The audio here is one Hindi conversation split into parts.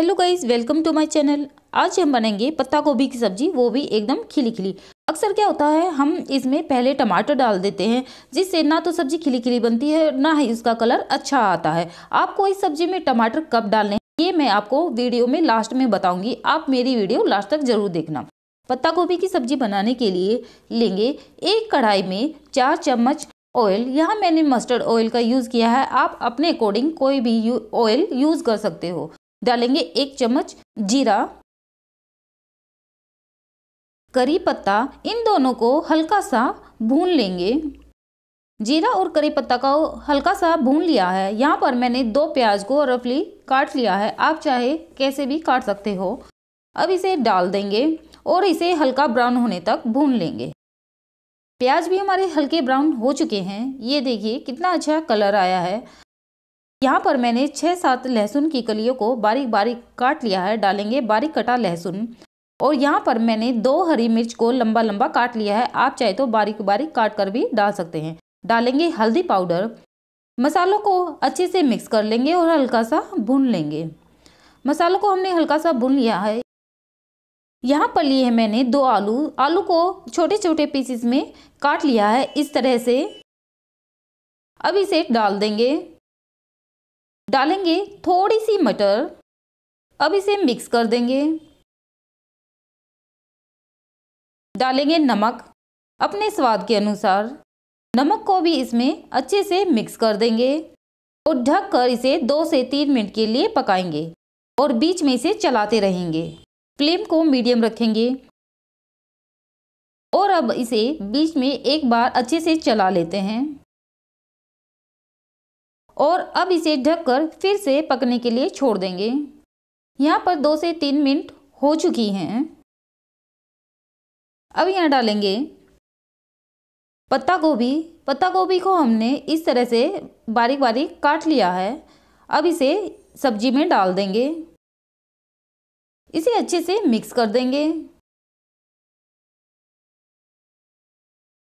Hello guys welcome to my channel आज हम बनाएँगे पत्ता गोभी की सब्ज़ी, वो भी एकदम खिली खिली अक्सर क्या होता है, हम इसमें पहले टमाटर डाल देते हैं, जिससे ना तो सब्ज़ी खिली खिली बनती है, ना ही उसका कलर अच्छा आता है। आपको इस सब्ज़ी में टमाटर कब डालने ये मैं आपको वीडियो में लास्ट में बताऊँगी। आप मेरी वीडियो लास्ट तक ज़रूर देखना। पत्ता गोभी की सब्ज़ी बनाने के लिए लेंगे एक कढ़ाई में चार चम्मच ऑयल यहाँ मैंने मस्टर्ड ऑयल का यूज़ किया है, आप अपने अकॉर्डिंग कोई भी ऑयल यूज़ कर सकते हो। डालेंगे एक चम्मच जीरा, करी पत्ता, इन दोनों को हल्का सा भून लेंगे। जीरा और करी पत्ता का हल्का सा भून लिया है। यहाँ पर मैंने दो प्याज को रफली काट लिया है। आप चाहे कैसे भी काट सकते हो। अब इसे डाल देंगे और इसे हल्का ब्राउन होने तक भून लेंगे। प्याज भी हमारे हल्के ब्राउन हो चुके हैं। ये देखिए कितना अच्छा कलर आया है। यहाँ पर मैंने छः सात लहसुन की कलियों को बारीक बारीक काट लिया है। डालेंगे बारीक कटा लहसुन। और यहाँ पर मैंने दो हरी मिर्च को लंबा लंबा काट लिया है। आप चाहे तो बारीक बारीक काट कर भी डाल सकते हैं। डालेंगे हल्दी पाउडर। मसालों को अच्छे से मिक्स कर लेंगे और हल्का सा भून लेंगे। मसालों को हमने हल्का सा भून लिया है। यहाँ पर लिए है मैंने दो आलू। आलू को छोटे छोटे पीसेस में काट लिया है। इस तरह से। अब इसे डाल देंगे। डालेंगे थोड़ी सी मटर। अब इसे मिक्स कर देंगे। डालेंगे नमक। अपने स्वाद के अनुसार नमक को भी इसमें अच्छे से मिक्स कर देंगे और ढक कर इसे दो से तीन मिनट के लिए पकाएँगे और बीच में इसे चलाते रहेंगे। फ्लेम को मीडियम रखेंगे। और अब इसे बीच में एक बार अच्छे से चला लेते हैं। और अब इसे ढककर फिर से पकने के लिए छोड़ देंगे। यहाँ पर दो से तीन मिनट हो चुकी हैं। अब यहाँ डालेंगे पत्ता गोभी पत्ता गोभी को हमने इस तरह से बारीक बारीक काट लिया है। अब इसे सब्ज़ी में डाल देंगे। इसे अच्छे से मिक्स कर देंगे।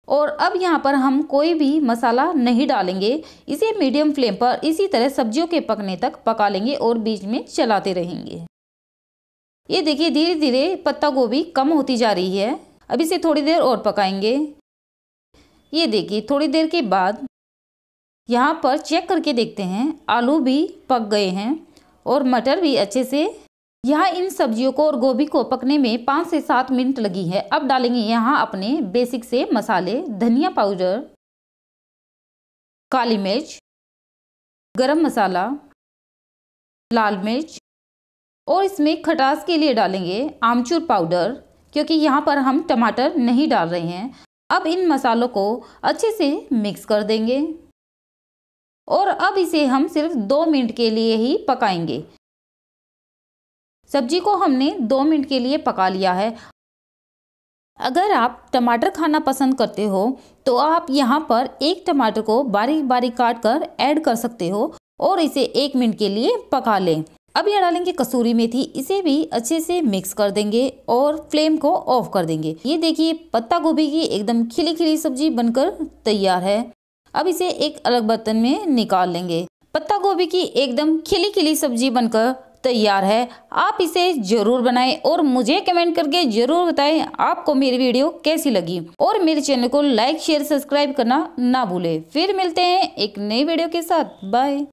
और अब यहाँ पर हम कोई भी मसाला नहीं डालेंगे। इसे मीडियम फ्लेम पर इसी तरह सब्जियों के पकने तक पका लेंगे और बीच में चलाते रहेंगे। ये देखिए धीरे धीरे पत्ता गोभी कम होती जा रही है। अब इसे थोड़ी देर और पकाएँगे। ये देखिए, थोड़ी देर के बाद यहाँ पर चेक करके देखते हैं। आलू भी पक गए हैं और मटर भी अच्छे से यहाँ इन सब्जियों को और गोभी को पकने में पाँच से सात मिनट लगी है। अब डालेंगे यहाँ अपने बेसिक से मसाले, धनिया पाउडर काली मिर्च, गरम मसाला, लाल मिर्च और इसमें खटास के लिए डालेंगे आमचूर पाउडर क्योंकि यहाँ पर हम टमाटर नहीं डाल रहे हैं। अब इन मसालों को अच्छे से मिक्स कर देंगे और अब इसे हम सिर्फ़ दो मिनट के लिए ही पकाएँगे। सब्ज़ी को हमने दो मिनट के लिए पका लिया है। अगर आप टमाटर खाना पसंद करते हो तो आप यहाँ पर एक टमाटर को बारीक बारीक काट कर ऐड कर सकते हो और इसे एक मिनट के लिए पका लें। अब यह डालेंगे कसूरी मेथी। इसे भी अच्छे से मिक्स कर देंगे और फ्लेम को ऑफ़ कर देंगे। ये देखिए, पत्ता गोभी की एकदम खिली खिली सब्ज़ी बनकर तैयार है। अब इसे एक अलग बर्तन में निकाल लेंगे। पत्ता गोभी की एकदम खिली खिली सब्ज़ी बनकर तैयार है। आप इसे ज़रूर बनाएँ और मुझे कमेंट करके ज़रूर बताएँ आपको मेरी वीडियो कैसी लगी। और मेरे चैनल को लाइक, शेयर, सब्सक्राइब करना ना भूलें। फिर मिलते हैं एक नई वीडियो के साथ। बाय।